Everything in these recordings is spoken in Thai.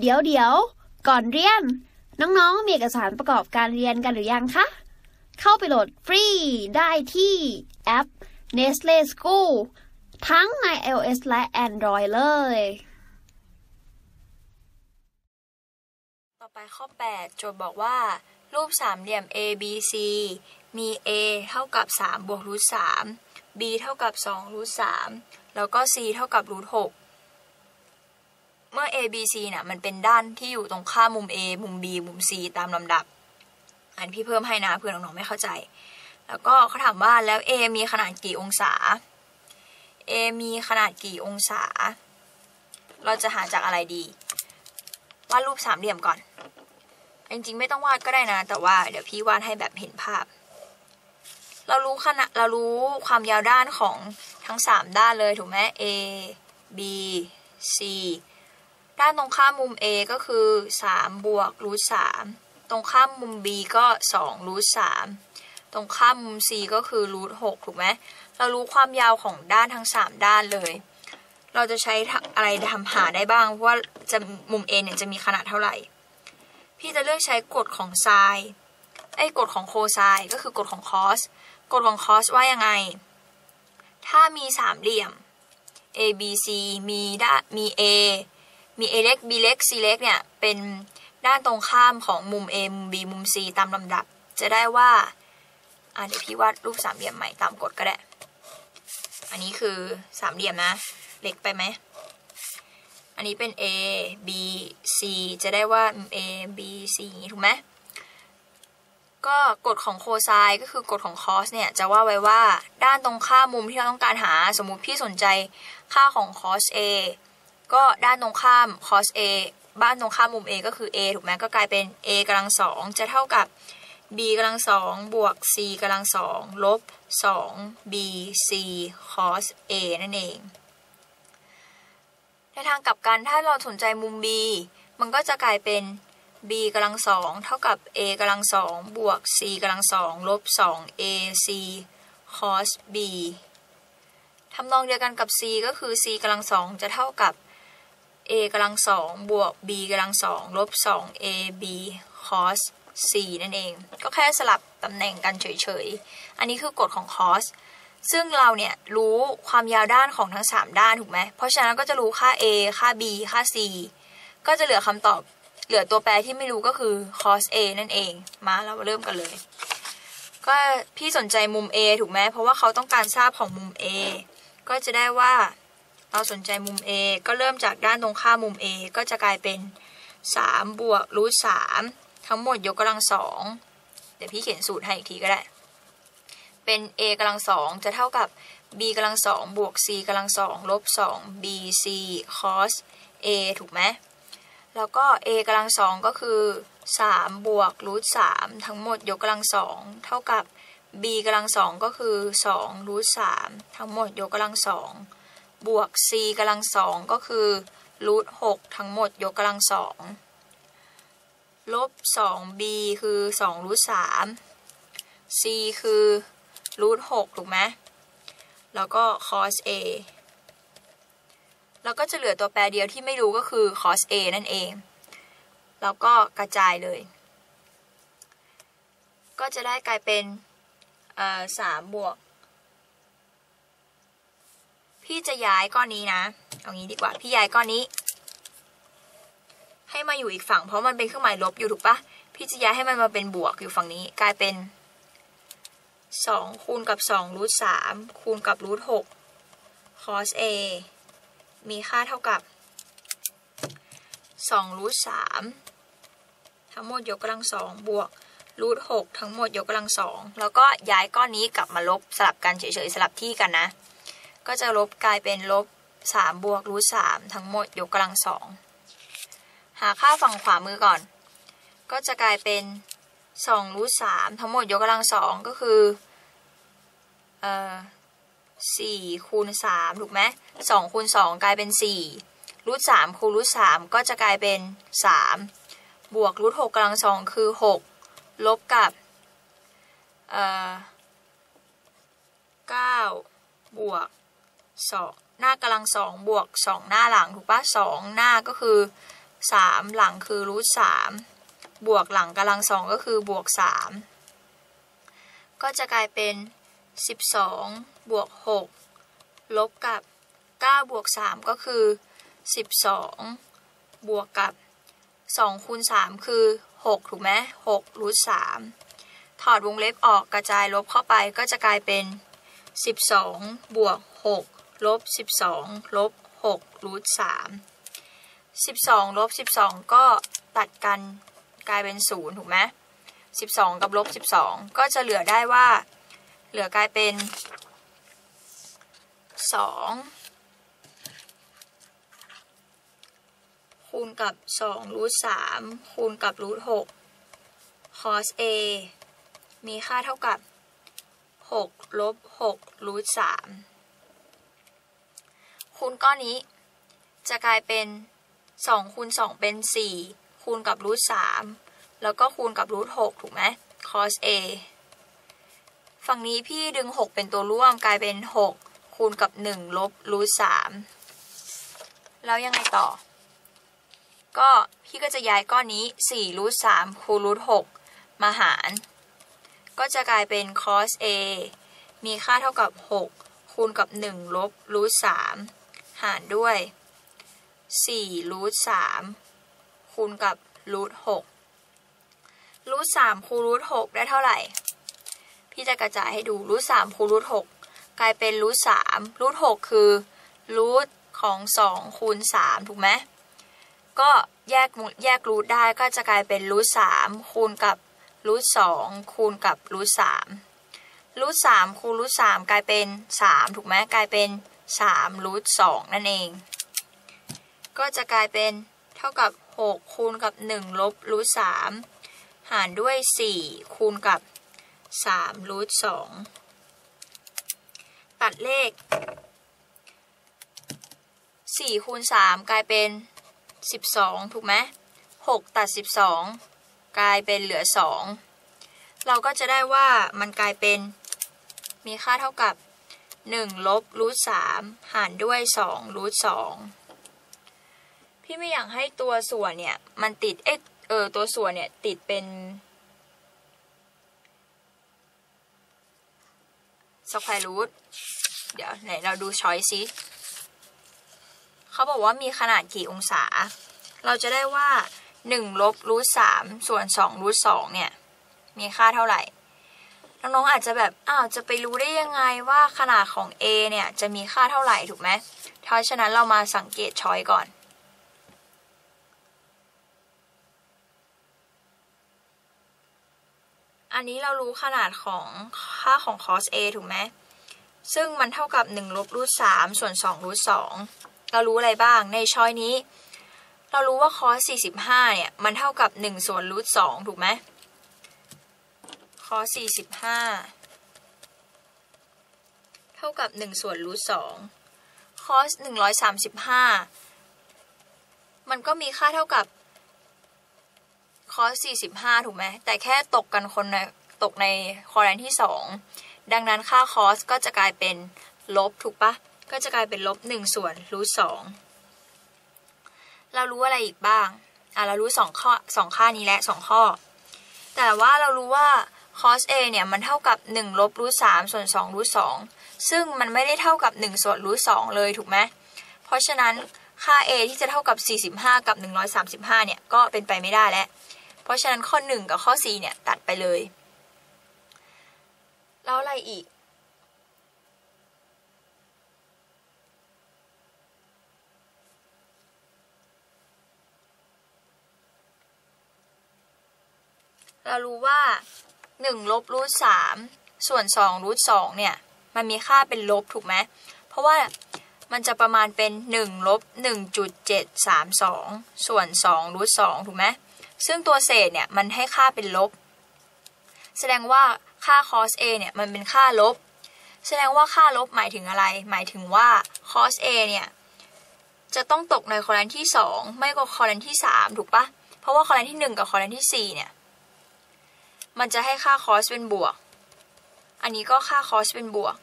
เดี๋ยวเดี๋ยวก่อนเรียน น้องๆ มีเอกสารประกอบการเรียนกันหรือยังคะ เข้าไปโหลดฟรีได้ที่แอป Nestle School ทั้งใน iOS และ Android เลย ต่อไปข้อ 8 โจทย์บอกว่า รูปสามเหลี่ยม A B C มี A เท่ากับ 3 บวกรูท3 B เท่ากับ2รูท3แล้วก็ C เท่ากับรูท6 เมื่อ A B C น่ะมันเป็นด้านที่อยู่ตรงข้ามมุม A มุม B มุม C ตามลำดับ อันพี่เพิ่มให้นะเพื่อนน้องๆไม่เข้าใจ แล้วก็เขาถามว่าแล้ว A มีขนาดกี่องศา A มีขนาดกี่องศา เราจะหาจากอะไรดีวาดรูปสามเหลี่ยมก่อน จริงๆไม่ต้องวาดก็ได้นะ แต่ว่าเดี๋ยวพี่วาดให้แบบเห็นภาพ เรารู้ขนาดเรารู้ความยาวด้านของทั้งสามด้านเลยถูกไหม A B C ด้านตรงข้ามมุม A ก็คือ3บวกรูทสามตรงข้ามมุม B ก็2รูทสามตรงข้ามมุม C ก็คือรูทหกถูกไหมเรารู้ความยาวของด้านทั้งสามด้านเลย เราจะใช้อะไรทำหาได้บ้างเพราะว่าจะมุม A เนี่ยจะมีขนาดเท่าไหร่ พี่จะเลือกใช้กฎของไซน์ไอ้กฎของโคไซน์ก็คือกฎของคอสกฎของคอสว่ายังไง ถ้ามีสามเหลี่ยม A B C มีด้านมี A มี A เล็ก B เล็ก C เล็กเนี่ย เป็นด้านตรงข้ามของมุม A มุม B มุม C ตามลำดับ จะได้ว่า อะเดี๋ยวพี่วาดรูปสามเหลี่ยมใหม่ตามกฎก็ได้ อันนี้คือสามเหลี่ยมนะ เล็กไปไหม อันนี้เป็น A B C จะได้ว่า A B C อย่างนี้ถูกไหมก็กฎของโคไซน์ก็คือกฎของคอสเนี่ยจะว่าไว้ว่าด้านตรงข้ามมุมที่เราต้องการหาสมมุติพี่สนใจค่าของคอส A ก็ด้านตรงข้าม cos A บ้านตรงข้ามมุม A ก็คือ A ถูกไหมก็กลายเป็น A กำลังสองจะเท่ากับ B กำลังสองบวก C กำลังสองลบ 2 B C cos A นั่นเอง ในทางกลับกันถ้าเราสนใจมุม B มันก็จะกลายเป็น b กำลังสองเท่ากับ a กำลังสองบวก c กำลังสองลบ 2 a c cos b ทำนองเดียวกันกับ c ก็คือ c กำลังสองจะเท่ากับ a กำลังสองบวก b กำลังสองลบ2 a b cos c นั่นเอง ก็แค่สลับตำแหน่งกันเฉยๆ อันนี้คือกฎของ cos ซึ่งเราเนี่ยรู้ความยาวด้านของทั้ง 3 ด้านถูกไหม เพราะฉะนั้นก็จะรู้ค่า a ค่า b ค่า c ก็จะเหลือคำตอบ เหลือตัวแปรที่ไม่รู้ก็คือ cos a นั่นเอง มาเราเริ่มกันเลย ก็พี่สนใจมุม a ถูกไหม เพราะว่าเขาต้องการทราบของมุม a ก็จะได้ว่า เราสนใจมุม a ก็เริ่มจากด้านตรงข้ามมุม a ก็จะกลายเป็น 3 บวกรูทสามทั้งหมดยกกำลังสองเดี๋ยวพี่เขียนสูตรให้อีกทีก็ได้ เป็น a กำลังสองจะเท่ากับ b กำลังสองบวก c กำลังสองลบ 2 b c cos a ถูกไหม แล้วก็ a กำลังสองก็คือ 3 บวกรูทสามทั้งหมดยกกำลังสองเท่ากับ b กำลังสองก็คือ2รูทสามทั้งหมดยกกำลังสอง บวก c กำลังสองก็คือรูทหกทั้งหมดยกกำลังสองลบ 2b คือ2รูทสาม c คือรูทหกถูกไหม แล้วก็ cos a แล้วก็จะเหลือตัวแปรเดียวที่ไม่รู้ก็คือ cos a นั่นเอง แล้วก็กระจายเลย ก็จะได้กลายเป็นสามบวก พี่จะย้ายก้อนนี้นะเอางี้ดีกว่าพี่ย้ายก้อนนี้ ให้มาอยู่อีกฝั่ง เพราะมันเป็นเครื่องหมายลบอยู่ถูกปะพี่จะย้ายให้มันมาเป็นบวกอยู่ฝั่งนี้ กลายเป็นสองคูณกับสองรูทสามคูณกับรูทหก cos a มีค่าเท่ากับ2รูทสามทั้งหมดยกกำลังสองบวกรูทหกทั้งหมดยกกำลังสองแล้วก็ย้ายก้อนนี้กลับมาลบสลับกันเฉยๆสลับที่กันนะ ก็จะลบกลายเป็นลบสามบวกรูทสามทั้งหมดยกกำลังสองหาค่าฝั่งขวามือก่อน ก็จะกลายเป็นสองรูทสามทั้งหมดยกกำลังสองก็คือเอ่อสี่คูณสามถูกไหมสองคูณสองกลายเป็นสี่รูทสามคูณรูทสามก็จะกลายเป็นสามบวกรูทหกกำลังสองคือหกลบกับเอ่อเก้าบวก สองหน้ากำลังสองบวกสองหน้าหลังถูกปะสองหน้าก็คือสามหลังคือรูทสามบวกหลังกำลังสองก็คือบวกสามก็จะกลายเป็นสิบสองบวกหกลบกับเก้าบวกสามก็คือสิบสองบวกกับสองคูณสามคือหกถูกไหมหกรูทสามถอดวงเล็บออกกระจายลบเข้าไปก็จะกลายเป็นสิบสองบวกหก ลบสิบสองลบหกรูทสามสิบสองลบสิบสองก็ตัดกันกลายเป็นศูนย์ถูกไหมสิบสองกับลบสิบสองก็จะเหลือได้ว่า เหลือกลายเป็นสองคูณกับสองรูทสามคูณกับรูทหก cos a มีค่าเท่ากับหกลบหกรูทสาม คูณก้อนนี้ จะกลายเป็นสองคูณสองเป็นสี่คูณกับรูทสามแล้วก็คูณกับรูทหกถูกไหม cos a ฝั่งนี้พี่ดึง 6 เป็นตัวร่วมกลายเป็น 6 คูณกับ 1 ลบรูท3แล้วยังไงต่อ ก็พี่ก็จะย้ายก้อนนี้4รูท3คูณรูท6มาหาร ก็จะกลายเป็น cos a มีค่าเท่ากับ 6 คูณกับ 1 ลบรูท3 หารด้วย4รูท3คูณกับรูท6รูท3คูณรูท6ได้เท่าไหร่ พี่จะกระจายให้ดูรูทสามคูณรูทหกกลายเป็นรูทสามรูทหกคือรูทของสองคูณสามถูกไหมก็แยกแยกรูทได้ก็จะกลายเป็นรูทสามคูณกับรูทสองคูณกับรูทสามรูทสามคูณรูทสามกลายเป็นสามถูกไหมกลายเป็น สามรูทสองนั่นเอง ก็จะกลายเป็นเท่ากับหกคูณกับหนึ่งลบรูทสามหารด้วยสี่คูณกับสามรูทสองตัดเลขสี่คูณสามกลายเป็นสิบสองถูกไหมหกตัดสิบสองกลายเป็นเหลือสองเราก็จะได้ว่ามันกลายเป็นมีค่าเท่ากับ หนึ่งลบ root สามหารด้วยสอง root สองพี่ไม่อยากให้ตัวส่วนเนี่ย มันติดเอ๊ะเออตัวส่วนเนี่ย ติดเป็น square root เดี๋ยวไหนเราดู choice ซิเขาบอกว่ามีขนาดกี่องศา เราจะได้ว่า1ลบรูทสามส่วน2รูทสองเนี่ย มีค่าเท่าไหร่ น้องๆอาจจะแบบอ้าวจะไปรู้ได้ยังไงว่าขนาดของ a เนี่ยจะมีค่าเท่าไหร่ถูกไหมเพราะฉะนั้นเรามาสังเกตช้อยก่อน อันนี้เรารู้ขนาดของค่าของ cos a ถูกไหมซึ่งมันเท่ากับ1ลบรูทสามส่วน2รูทสองเรารู้อะไรบ้างในช้อยนี้ เรารู้ว่า cos 45เนี่ยมันเท่ากับ1ส่วนรูทสองถูกไหม cos 45เท่ากับ1ส่วนรูทสอง cos 135มันก็มีค่าเท่ากับ cos 45ถูกไหม แต่แค่ตกกันคนในตกในคอแรนที่2ดังนั้นค่า cos ก็จะกลายเป็นลบถูกปะ ก็จะกลายเป็นลบ1ส่วนรูทสองเรารู้อะไรอีกบ้าง อะ เรารู้2ข้อ2ค่านี้และ2ข้อ แต่ว่าเรารู้ว่า cos a เนี่ยมันเท่ากับ1ลบรูทสามส่วน2รูทสองซึ่งมันไม่ได้เท่ากับ 1 ส่วนรูทสองเลยถูกไหมเพราะฉะนั้นค่า a ที่จะเท่ากับ 45 กับ 135 เนี่ยก็เป็นไปไม่ได้แล้ว เพราะฉะนั้นข้อ 1 กับข้อ 4 เนี่ยตัดไปเลย แล้วอะไรอีกเรารู้ว่า 1ลบรูทสามส่วน2รูทสองเนี่ย มันมีค่าเป็นลบถูกไหม เพราะว่ามันจะประมาณเป็น1ลบ1.732 ส่วน2รูทสองถูกไหม ซึ่งตัวเศษเนี่ย มันให้ค่าเป็นลบ แสดงว่าค่า cos a เนี่ย มันเป็นค่าลบ แสดงว่าค่าลบหมายถึงอะไร หมายถึงว่า cos a เนี่ย จะต้องตกในคอลันที่ 2 ไม่ก็คอลันที่ 3 ถูกปะเพราะว่าคอลันที่ 1 กับคอลันที่4เนี่ย มันจะให้ค่า cos เป็นบวก อันนี้ก็ค่า cos เป็นบวก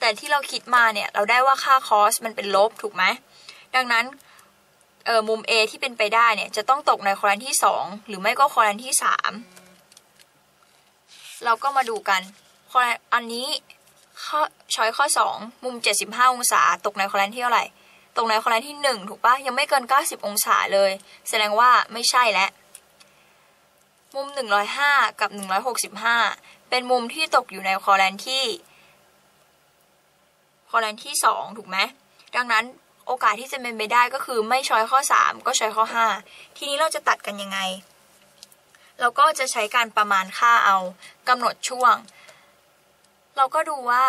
แต่ที่เราคิดมาเนี่ยเราได้ว่าค่า cos มันเป็นลบถูกไหม ดังนั้นเออมุม A ที่เป็นไปได้เนี่ยจะต้องตกในคอลันที่สองหรือไม่ก็คอลันที่สามเราก็มาดูกันคอลันอันนี้ข้อช้อยข้อสองมุม 75 องศา ตกในคอลันที่เท่าไหร่ ตกในคอลันที่หนึ่งถูกปะยังไม่เกิน 90 องศาเลย แสดงว่าไม่ใช่แล้ว มุม 105 กับ 165 เป็นมุมที่ตกอยู่ในคอลันที่คอลันที่ 2 ถูกไหมดังนั้นโอกาสที่จะเป็นไปได้ก็คือไม่ช้อยข้อ 3 ก็ช้อยข้อ 5 ทีนี้เราจะตัดกันยังไง เราก็จะใช้การประมาณค่าเอากำหนดช่วง เราก็ดูว่า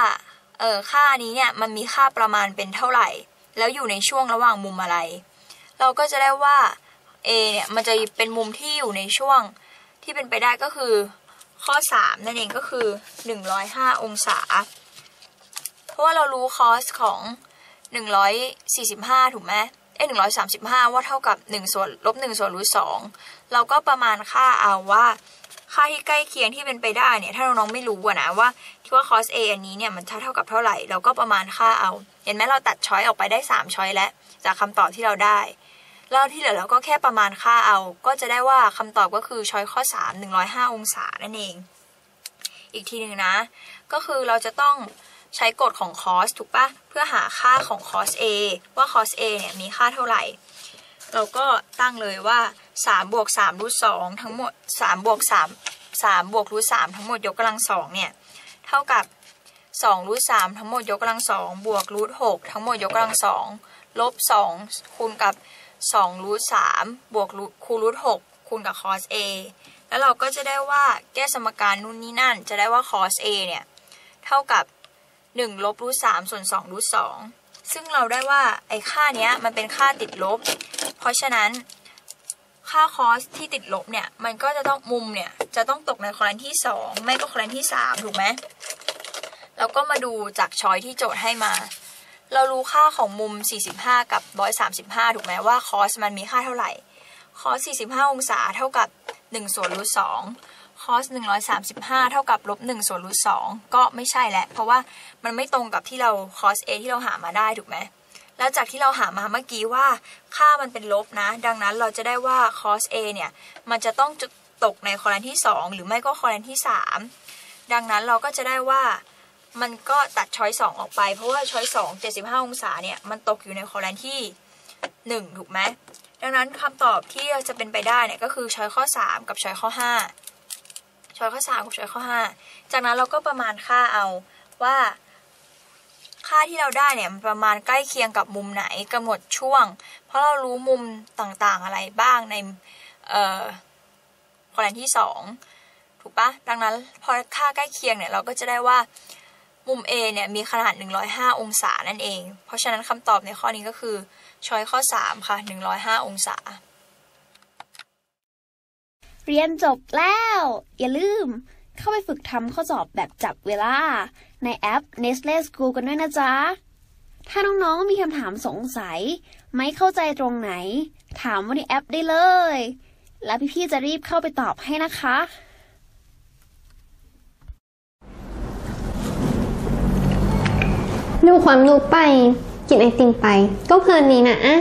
เออค่านี้เนี่ยมันมีค่าประมาณเป็นเท่าไหร่ แล้วอยู่ในช่วงระหว่างมุมอะไร เราก็จะได้ว่า A เนี่ยมันจะเป็นมุมที่อยู่ในช่วง ที่เป็นไปได้ก็คือข้อ 3 นั่นเองก็คือ 105 องศา เพราะว่าเรารู้ cos ของ 145 ถูกไหมเอ้ย135 ว่าเท่ากับ 1 ส่วนลบ 1 ส่วน root 2เราก็ประมาณค่าเอาว่า ค่าที่ใกล้เคียงที่เป็นไปได้เนี่ย ถ้าน้องๆไม่รู้อะนะว่าที่ว่า cos A อันนี้เนี่ยมันเท่ากับเท่าไหร่ เราก็ประมาณค่าเอา เห็นไหมเราตัด choice ออกไปได้ 3 choice แล้ว จากคำตอบที่เราได้ แล้วที่เหลือเราก็แค่ประมาณค่าเอา ก็จะได้ว่าคำตอบก็คือช้อยข้อ 3 105 องศานั่นเอง อีกทีหนึ่งนะ ก็คือเราจะต้องใช้กฎของ cos ถูกปะเพื่อหาค่าของ cos A ว่า cos A เนี่ยมีค่าเท่าไหร่ เราก็ตั้งเลยว่า3บวก3รูท2ทั้งหมด3บวก3 3บวกรูท3ทั้งหมดยกกำลัง2เนี่ยเท่ากับ2รูท3ทั้งหมดยกกำลัง2บวกรูท6ทั้งหมดยกกำลัง2ลบ2คูณกับ 2รูท3บวกรูคูณรูท6คูณกับ cos A แล้วเราก็จะได้ว่าแก้สมการนู่นนี่นั่น จะได้ว่า cos A เนี่ย เท่ากับ 1 ลบรูท3ส่วน2รูท2ซึ่งเราได้ว่าไอ้ค่าเนี้ยมันเป็นค่าติดลบ เพราะฉะนั้น ค่าคอสที่ติดลบเนี่ย มันก็จะต้องมุมเนี่ย จะต้องตกในคอลันที่ 2 ไม่ก็คอลันที่ 3 ถูกไหมแล้วก็มาดูจากช้อยที่โจทย์ให้มา เรารู้ค่าของมุม 45 กับ 135 ถูกไหมว่าคอสมันมีค่าเท่าไหร่ คอส 45 องศาเท่ากับ 1 ส่วนรูท2คอส 135 เท่ากับลบ 1 ส่วนรูท2ก็ไม่ใช่แหละ เพราะว่ามันไม่ตรงกับที่เราคอส A ที่เราหามาได้ถูกไหมแล้วจากที่เราหามาเมื่อกี้ว่าค่ามันเป็นลบนะ ดังนั้นเราจะได้ว่า cos A เนี่ย มันจะต้องตกใน quadrant ที่ 2 หรือไม่ก็ quadrant ที่ 3 ดังนั้นเราก็จะได้ว่า มันก็ตัด choice สองออกไป เพราะว่า choice 2 75องศาเนี่ย มันตกอยู่ใน quadrant ที่1ถูกไหมดังนั้นคำตอบที่จะเป็นไปได้เนี่ยก็คือ choice ข้อ3กับ choice ข้อ5 choice ข้อ3กับ choice ข้อ5จากนั้นเราก็ประมาณค่าเอาว่า ค่าที่เราได้เนี่ยมันประมาณใกล้เคียงกับมุมไหนกำหนดช่วง เพราะเรารู้มุมต่างๆอะไรบ้างในเอ่อคอลันที่สองถูกปะดังนั้นพอค่าใกล้เคียงเนี่ยเราก็จะได้ว่า มุม A เนี่ยมีขนาด 105 องศานั่นเอง เพราะฉะนั้นคำตอบในข้อนี้ก็คือช้อยข้อ 3 ค่ะ 105 องศา เรียนจบแล้ว อย่าลืม เข้าไปฝึกทำข้อสอบแบบจับเวลา ในแอป Nestle School กันด้วยนะจ๊ะ ถ้าน้องๆมีคำถามสงสัย ไม่เข้าใจตรงไหน ถามว่าในแอปได้เลย แล้วพี่ๆจะรีบเข้าไปตอบให้นะคะ ดูความรู้ไป กินไอติมไป ก็เพลินนี้นะอะ